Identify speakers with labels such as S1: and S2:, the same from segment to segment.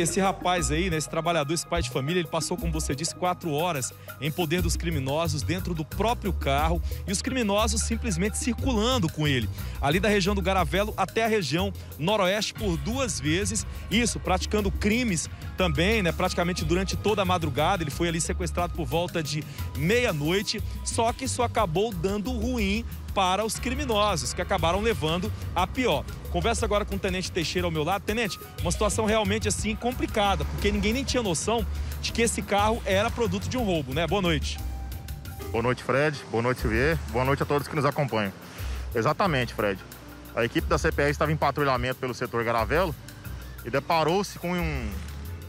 S1: Esse rapaz aí, né, esse trabalhador, esse pai de família, ele passou, como você disse, quatro horas em poder dos criminosos dentro do próprio carro e os criminosos simplesmente circulando com ele, ali da região do Garavelo até a região noroeste por duas vezes. Isso, praticando crimes também, né, praticamente durante toda a madrugada. Ele foi ali sequestrado por volta de meia-noite, só que isso acabou dando ruim para os criminosos, que acabaram levando a pior. Converso agora com o Tenente Teixeira ao meu lado. Tenente, uma situação realmente assim complicada, porque ninguém nem tinha noção de que esse carro era produto de um roubo, né? Boa noite.
S2: Boa noite, Fred. Boa noite, Silvier. Boa noite a todos que nos acompanham. Exatamente, Fred. A equipe da CPR estava em patrulhamento pelo setor Garavelo e deparou-se com um,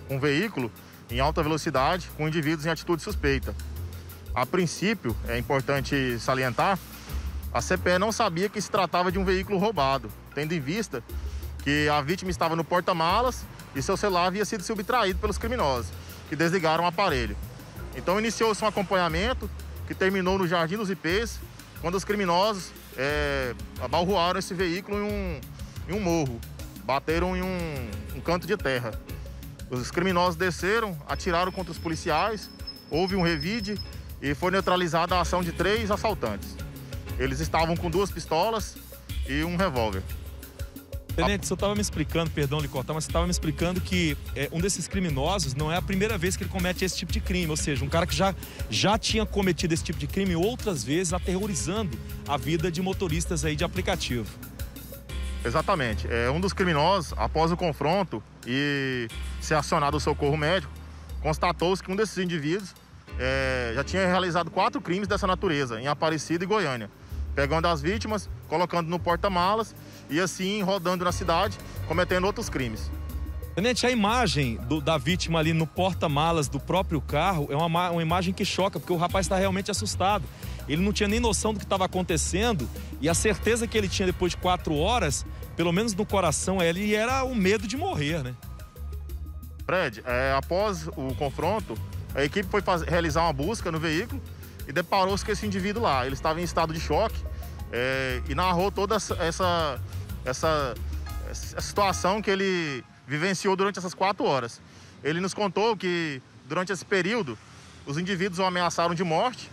S2: um veículo em alta velocidade com indivíduos em atitude suspeita. A princípio, é importante salientar, a CPE não sabia que se tratava de um veículo roubado, tendo em vista que a vítima estava no porta-malas e seu celular havia sido subtraído pelos criminosos, que desligaram o aparelho. Então iniciou-se um acompanhamento que terminou no Jardim dos IPs, quando os criminosos é, abalroaram esse veículo em um, em um morro, bateram em um, um canto de terra. Os criminosos desceram, atiraram contra os policiais, houve um revide e foi neutralizada a ação de três assaltantes. Eles estavam com duas pistolas e um revólver.
S1: Tenente, você estava me explicando, perdão lhe cortar, mas você estava me explicando que é, um desses criminosos não é a primeira vez que ele comete esse tipo de crime, ou seja, um cara que já, já tinha cometido esse tipo de crime outras vezes, aterrorizando a vida de motoristas aí de aplicativo.
S2: Exatamente. É, um dos criminosos, após o confronto e ser acionado o socorro médico, constatou-se que um desses indivíduos é, já tinha realizado quatro crimes dessa natureza, em Aparecida e Goiânia pegando as vítimas, colocando no porta-malas e assim rodando na cidade, cometendo outros crimes.
S1: Tenente, a imagem do, da vítima ali no porta-malas do próprio carro é uma, uma imagem que choca, porque o rapaz está realmente assustado. Ele não tinha nem noção do que estava acontecendo e a certeza que ele tinha depois de quatro horas, pelo menos no coração, ele era o medo de morrer, né?
S2: Fred, é, após o confronto, a equipe foi fazer, realizar uma busca no veículo e deparou-se com esse indivíduo lá. Ele estava em estado de choque é, e narrou toda essa, essa, essa, situação que ele vivenciou durante essas quatro horas. Ele nos contou que durante esse período os indivíduos o ameaçaram de morte,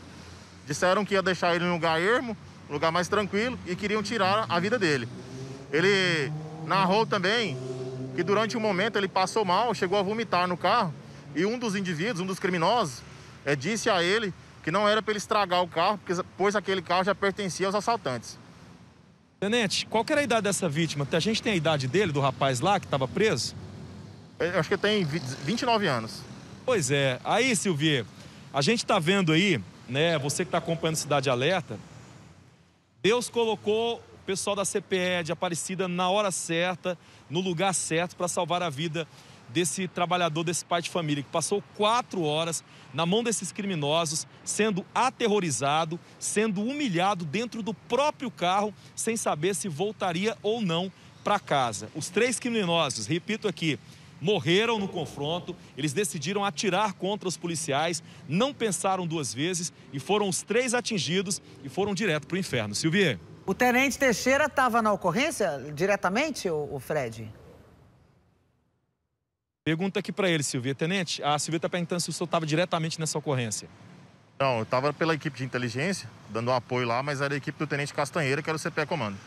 S2: disseram que ia deixar ele em um lugar ermo, um lugar mais tranquilo e queriam tirar a vida dele. Ele narrou também que durante um momento ele passou mal, chegou a vomitar no carro e um dos indivíduos, um dos criminosos, é, disse a ele que não era para ele estragar o carro, pois aquele carro já pertencia aos assaltantes.
S1: Tenente, qual era a idade dessa vítima? A gente tem a idade dele, do rapaz lá que estava preso?
S2: Eu acho que tem 29 anos.
S1: Pois é. Aí, Silvia, a gente está vendo aí, né, você que está acompanhando Cidade Alerta, Deus colocou o pessoal da CPE de Aparecida na hora certa, no lugar certo, para salvar a vida desse trabalhador, desse pai de família, que passou quatro horas na mão desses criminosos, sendo aterrorizado, sendo humilhado dentro do próprio carro, sem saber se voltaria ou não para casa. Os três criminosos, repito aqui, morreram no confronto, eles decidiram atirar contra os policiais, não pensaram duas vezes e foram os três atingidos e foram direto para o inferno. Silvia.
S3: O tenente Teixeira estava na ocorrência diretamente, o Fred?
S1: Pergunta aqui para ele, Silvia. Tenente, a Silvia está perguntando se o senhor estava diretamente nessa ocorrência.
S2: Não, eu estava pela equipe de inteligência, dando um apoio lá, mas era a equipe do Tenente Castanheira, que era o CPE Comando.